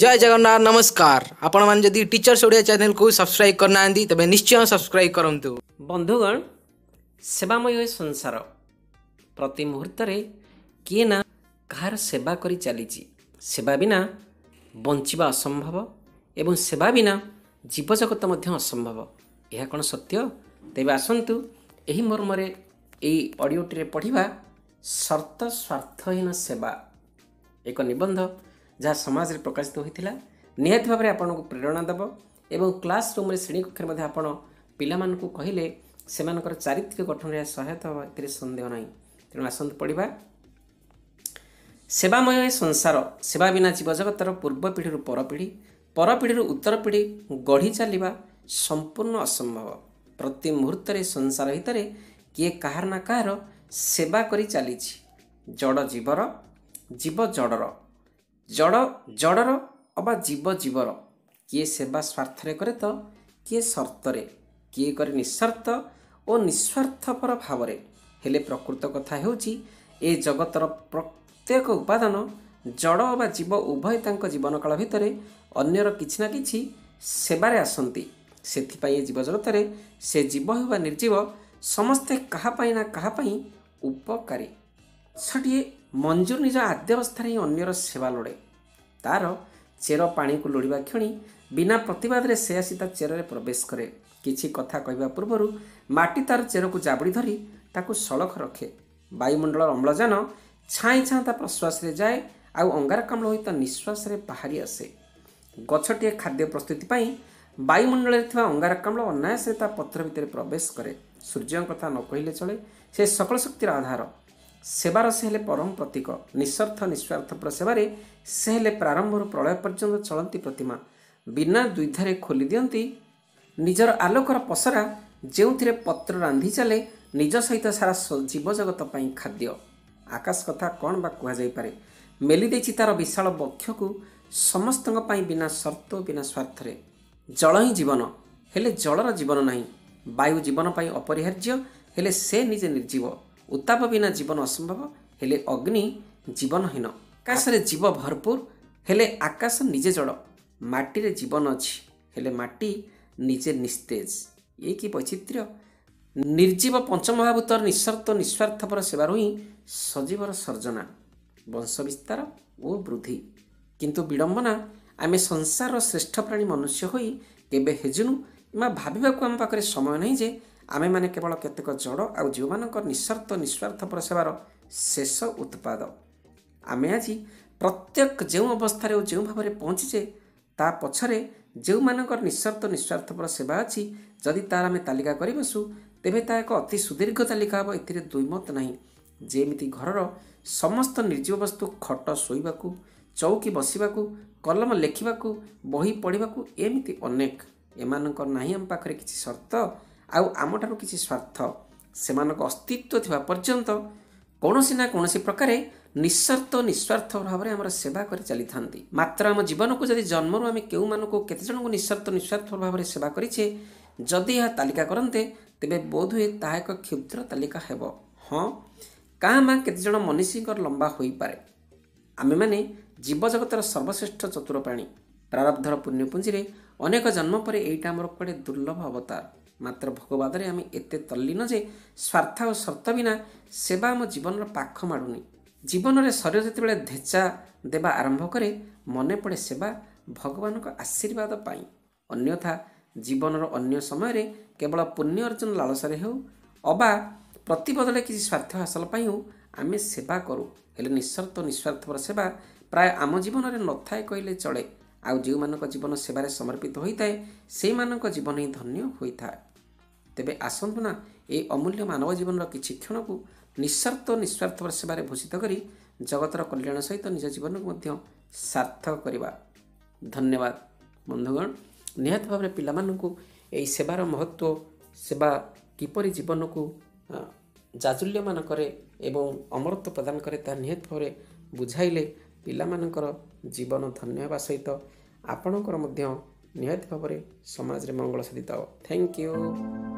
ଜୟ ଜଗନ୍ନାଥ ନମସ୍କାର ଆପଣମାନେ ଯଦି ଟିଚର୍ସ ଓଡ଼ିଆ ଚ୍ୟାନେଲକୁ ସବସ୍କ୍ରାଇବ୍ କରିନାହାନ୍ତି ତେବେ ନିଶ୍ଚୟ ସବସ୍କ୍ରାଇବ୍ କରନ୍ତୁ। ବନ୍ଧୁଗଣ ସେବାମୟ ସଂସାର। ପ୍ରତି ମୁହୂର୍ତ୍ତରେ କିଏ ନା କାହାର ସେବା କରି ଚାଲିଛି ସେବା ବିନା ବଞ୍ଚିବା ଅସମ୍ଭବ ଏବଂ ସେବା ବିନା ଜୀବଜଗତ ମଧ୍ୟ ଅସମ୍ଭବ। ଏହା କ'ଣ ସତ୍ୟ? ତେବେ ଆସନ୍ତୁ ଏହି ମର୍ମରେ ଏହି ଅଡ଼ିଓଟିରେ ପଢ଼ିବା ସର୍ତ୍ତ ସ୍ୱାର୍ଥହୀନ ସେବା। ଏକ ନିବନ୍ଧ ଯାହା ସମାଜରେ ପ୍ରକାଶିତ ହୋଇଥିଲା ନିହାତି ଭାବରେ ଆପଣଙ୍କୁ ପ୍ରେରଣା ଦେବ ଏବଂ କ୍ଲାସ୍ ରୁମ୍ରେ ଶ୍ରେଣୀକକ୍ଷରେ ମଧ୍ୟ ଆପଣ ପିଲାମାନଙ୍କୁ କହିଲେ ସେମାନଙ୍କର ଚାରିତ୍ରିକ ଗଠନରେ ସହାୟତା ହେବ ଏଥିରେ ସନ୍ଦେହ ନାହିଁ। ତେଣୁ ଆସନ୍ତୁ ପଢ଼ିବା। ସେବାମୟ ଏ ସଂସାର ସେବା ବିନା ଜୀବଜଗତର ପୂର୍ବ ପିଢ଼ିରୁ ପର ପିଢ଼ି ପର ପିଢ଼ିରୁ ଉତ୍ତର ପିଢ଼ି ଗଢ଼ି ଚାଲିବା ସମ୍ପୂର୍ଣ୍ଣ ଅସମ୍ଭବ। ପ୍ରତି ମୁହୂର୍ତ୍ତରେ ସଂସାର ଭିତରେ କିଏ କାହାର ନା କାହାର ସେବା କରି ଚାଲିଛି। ଜଡ଼ ଜୀବର ଜୀବ ଜଡ଼ର। ଜଡ଼ ଜଡ଼ର ଅବା ଜୀବ ଜୀବର। କିଏ ସେବା ସ୍ୱାର୍ଥରେ କରେ ତ କିଏ ସର୍ତ୍ତରେ। କିଏ କରେ ନିଃସ୍ୱାର୍ଥ ଓ ନିଃସ୍ୱାର୍ଥପର ଭାବରେ। ହେଲେ ପ୍ରକୃତ କଥା ହେଉଛି ଏ ଜଗତର ପ୍ରତ୍ୟେକ ଉପାଦାନ ଜଡ଼ ବା ଜୀବ ଉଭୟ ତାଙ୍କ ଜୀବନକାଳ ଭିତରେ ଅନ୍ୟର କିଛି ନା କିଛି ସେବାରେ ଆସନ୍ତି। ସେଥିପାଇଁ ଏ ଜୀବଜଗତରେ ସେ ଜୀବ ହେଉ ବା ନିର୍ଜୀବ ସମସ୍ତେ କାହା ପାଇଁ ନା କାହା ପାଇଁ ଉପକାରୀ। ଗଛଟିଏ ମଞ୍ଜୁର ନିଜ ଆଦ୍ୟାବସ୍ଥାରେ ହିଁ ଅନ୍ୟର ସେବା ଲୋଡ଼େ। ତାର ଚେର ପାଣିକୁ ଲୋଡ଼ିବା କ୍ଷଣି ବିନା ପ୍ରତିବାଦରେ ସେ ଆସି ତା ଚେରରେ ପ୍ରବେଶ କରେ। କିଛି କଥା କହିବା ପୂର୍ବରୁ ମାଟି ତାର ଚେରକୁ ଜାବୁଡ଼ି ଧରି ତାକୁ ସଳଖ ରଖେ। ବାୟୁମଣ୍ଡଳର ଅମ୍ଳଜାନ ଛାଇଁ ଛାଁ ତା ପ୍ରଶ୍ୱାସରେ ଯାଏ ଆଉ ଅଙ୍ଗାରକାମ୍ଳ ହୋଇ ତା ନିଶ୍ୱାସରେ ବାହାରି ଆସେ। ଗଛଟିଏ ଖାଦ୍ୟ ପ୍ରସ୍ତୁତି ପାଇଁ ବାୟୁମଣ୍ଡଳରେ ଥିବା ଅଙ୍ଗାରକାମ୍ଳ ଅନାୟାସରେ ତା ପତ୍ର ଭିତରେ ପ୍ରବେଶ କରେ। ସୂର୍ଯ୍ୟଙ୍କ କଥା ନ କହିଲେ ଚଳେ ସେ ସକଳ ଶକ୍ତିର ଆଧାର। ସେବାର ସେ ହେଲେ ପରମ ପ୍ରତୀକ। ନିଃସ୍ୱାର୍ଥ ନିଃସ୍ୱାର୍ଥପର ସେବାରେ ସେ ହେଲେ ପ୍ରାରମ୍ଭରୁ ପ୍ରଳୟ ପର୍ଯ୍ୟନ୍ତ ଚଳନ୍ତି ପ୍ରତିମା। ବିନା ଦ୍ୱିଧାରେ ଖୋଲି ଦିଅନ୍ତି। ନିଜର ଆଲୋକର ପସରା ଯେଉଁଥିରେ ପତ୍ର ରାନ୍ଧି ଚାଲେ ନିଜ ସହିତ ସାରା ଜୀବଜଗତ ପାଇଁ ଖାଦ୍ୟ। ଆକାଶ କଥା କ'ଣ ବା କୁହାଯାଇପାରେ? ମେଲି ଦେଇଛି ତାର ବିଶାଳ ବକ୍ଷକୁ ସମସ୍ତଙ୍କ ପାଇଁ ବିନା ସର୍ତ୍ତ ବିନା ସ୍ୱାର୍ଥରେ। ଜଳ ହିଁ ଜୀବନ। ହେଲେ ଜଳର ଜୀବନ ନାହିଁ। ବାୟୁ ଜୀବନ ପାଇଁ ଅପରିହାର୍ଯ୍ୟ। ହେଲେ ସେ ନିଜେ ନିର୍ଜୀବ। ଉତ୍ତାପ ବିନା ଜୀବନ ଅସମ୍ଭବ ହେଲେ ଅଗ୍ନି ଜୀବନହୀନ। ଆକାଶରେ ଜୀବ ଭରପୁର ହେଲେ ଆକାଶ ନିଜେ ଜଳ। ମାଟିରେ ଜୀବନ ଅଛି ହେଲେ ମାଟି ନିଜେ ନିସ୍ତେଜ। ଇଏ କି ବୈଚିତ୍ର୍ୟ। ନିର୍ଜୀବ ପଞ୍ଚମହାଭୂତର ନିଃସ୍ୱାର୍ଥ ନିଃସ୍ୱାର୍ଥପର ସେବାରୁ ହିଁ ସଜୀବର ସର୍ଜନା ବଂଶ ବିସ୍ତାର ଓ ବୃଦ୍ଧି। କିନ୍ତୁ ବିଡ଼ମ୍ବନା ଆମେ ସଂସାରର ଶ୍ରେଷ୍ଠ ପ୍ରାଣୀ ମନୁଷ୍ୟ ହୋଇ କେବେ ହେଜୁନୁ କିମ୍ବା ଭାବିବାକୁ ଆମ ପାଖରେ ସମୟ ନାହିଁ ଯେ ଆମେମାନେ କେବଳ କେତେକ ଜଡ଼ ଆଉ ଯେଉଁମାନଙ୍କର ନିଃସ୍ୱାର୍ଥ ନିଃସ୍ୱାର୍ଥପର ସେବାର ଶେଷ ଉତ୍ପାଦ। ଆମେ ଆଜି ପ୍ରତ୍ୟେକ ଯେଉଁ ଅବସ୍ଥାରେ ଓ ଯେଉଁ ଭାବରେ ପହଞ୍ଚିଛେ ତା ପଛରେ ଯେଉଁମାନଙ୍କର ନିଃସ୍ୱାର୍ଥ ନିଃସ୍ୱାର୍ଥପର ସେବା ଅଛି ଯଦି ତାର ଆମେ ତାଲିକା କରି ବସୁ ତେବେ ତାହା ଏକ ଅତି ସୁଦୀର୍ଘ ତାଲିକା ହେବ ଏଥିରେ ଦୁଇମତ ନାହିଁ। ଯେମିତି ଘରର ସମସ୍ତ ନିର୍ଜୀବ ବସ୍ତୁ ଖଟ ଶୋଇବାକୁ ଚୌକି ବସିବାକୁ କଲମ ଲେଖିବାକୁ ବହି ପଢ଼ିବାକୁ ଏମିତି ଅନେକ। ଏମାନଙ୍କର ନାହିଁ ଆମ ପାଖରେ କିଛି ସର୍ତ୍ତ ଆଉ ଆମଠାରୁ କିଛି ସ୍ୱାର୍ଥ ସେମାନଙ୍କ ଅସ୍ତିତ୍ୱ ଥିବା ପର୍ଯ୍ୟନ୍ତ କୌଣସି ନା କୌଣସି ପ୍ରକାରେ ନିଃସ୍ୱାର୍ଥ ନିଃସ୍ୱାର୍ଥ ଭାବରେ ଆମର ସେବା କରି ଚାଲିଥାନ୍ତି। ମାତ୍ର ଆମ ଜୀବନକୁ ଯଦି ଜନ୍ମରୁ ଆମେ କେଉଁମାନଙ୍କୁ କେତେଜଣଙ୍କୁ ନିଃସ୍ୱାର୍ଥ ନିଃସ୍ୱାର୍ଥ ଭାବରେ ସେବା କରିଛେ ଯଦି ଏହା ତାଲିକା କରନ୍ତେ ତେବେ ବୋଧହୁଏ ତାହା ଏକ କ୍ଷୁଦ୍ର ତାଲିକା ହେବ। ହଁ କାଁ ମା କେତେଜଣ ମନୀଷୀଙ୍କର ଲମ୍ବା ହୋଇପାରେ। ଆମେମାନେ ଜୀବଜଗତର ସର୍ବଶ୍ରେଷ୍ଠ ଚତୁର ପ୍ରାଣୀ ପ୍ରାରବ୍ଧର ପୁଣ୍ୟପୁଞ୍ଜିରେ ଅନେକ ଜନ୍ମ ପରେ ଏଇଟା ଆମର କୁଆଡ଼େ ଦୁର୍ଲଭ ଅବତାର। ମାତ୍ର ଭଗବାଦରେ ଆମେ ଏତେ ତଲ୍ଲୀନ ଯେ ସ୍ୱାର୍ଥ ଓ ସର୍ତ୍ତ ବିନା ସେବା ଆମ ଜୀବନର ପାଖ ମାଡ଼ୁନି। ଜୀବନରେ ଶରୀର ଯେତେବେଳେ ଧେଚା ଦେବା ଆରମ୍ଭ କରେ ମନେ ପଡ଼େ ସେବା ଭଗବାନଙ୍କ ଆଶୀର୍ବାଦ ପାଇଁ। ଅନ୍ୟଥା ଜୀବନର ଅନ୍ୟ ସମୟରେ କେବଳ ପୁଣ୍ୟ ଅର୍ଜନ ଲାଳସାରେ ହେଉ ଅବା ପ୍ରତିବଦଳରେ କିଛି ସ୍ୱାର୍ଥ ହାସଲ ପାଇଁ ହେଉ ଆମେ ସେବା କରୁ। ହେଲେ ନିଃସ୍ୱାର୍ଥ ନିଃସ୍ୱାର୍ଥପର ସେବା ପ୍ରାୟ ଆମ ଜୀବନରେ ନଥାଏ କହିଲେ ଚଳେ। ଆଉ ଯେଉଁମାନଙ୍କ ଜୀବନ ସେବାରେ ସମର୍ପିତ ହୋଇଥାଏ ସେଇମାନଙ୍କ ଜୀବନ ହିଁ ଧନ୍ୟ ହୋଇଥାଏ। ତେବେ ଆସନ୍ତୁ ନା ଏହି ଅମୂଲ୍ୟ ମାନବ ଜୀବନର କିଛି କ୍ଷଣକୁ ନିଃସ୍ୱାର୍ଥ ନିଃସ୍ୱାର୍ଥପର ସେବାରେ ଭୂଷିତ କରି ଜଗତର କଲ୍ୟାଣ ସହିତ ନିଜ ଜୀବନକୁ ମଧ୍ୟ ସାର୍ଥକ କରିବା। ଧନ୍ୟବାଦ ବନ୍ଧୁଗଣ। ନିହାତି ଭାବରେ ପିଲାମାନଙ୍କୁ ଏହି ସେବାର ମହତ୍ତ୍ୱ ସେବା କିପରି ଜୀବନକୁ ଜାଜୁଲ୍ୟମାନ କରେ ଏବଂ ଅମରତ୍ୱ ପ୍ରଦାନ କରେ ତାହା ନିହାତି ଭାବରେ ବୁଝାଇଲେ ପିଲାମାନଙ୍କର ଜୀବନ ଧନ୍ୟ ହେବା ସହିତ ଆପଣଙ୍କର ମଧ୍ୟ ନିହାତି ଭାବରେ ସମାଜରେ ମଙ୍ଗଳ ସାଧିତ ହେବ। Thank you